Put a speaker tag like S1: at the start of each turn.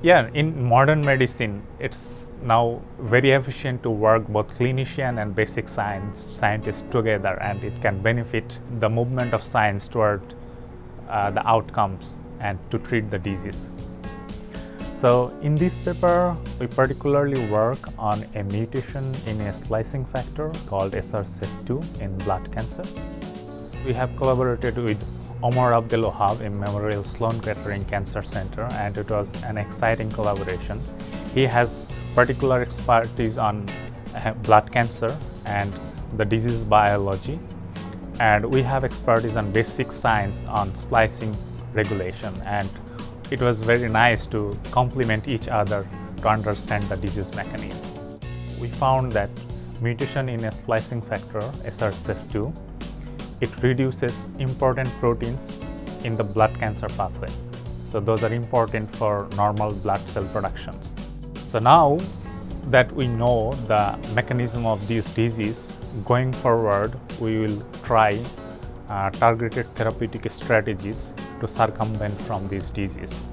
S1: Yeah, in modern medicine, it's now very efficient to work both clinician and basic science scientists together, and it can benefit the movement of science toward uh, the outcomes and to treat the disease. So in this paper, we particularly work on a mutation in a splicing factor called SRSF2 in blood cancer. We have collaborated with Omar Abdel Wahab in Memorial Sloan Kettering Cancer Center and it was an exciting collaboration. He has particular expertise on uh, blood cancer and the disease biology and we have expertise on basic science on splicing regulation and it was very nice to complement each other to understand the disease mechanism. We found that mutation in a splicing factor, SRSF2, it reduces important proteins in the blood cancer pathway. So those are important for normal blood cell productions. So now that we know the mechanism of this disease, going forward we will try uh, targeted therapeutic strategies to circumvent from this disease.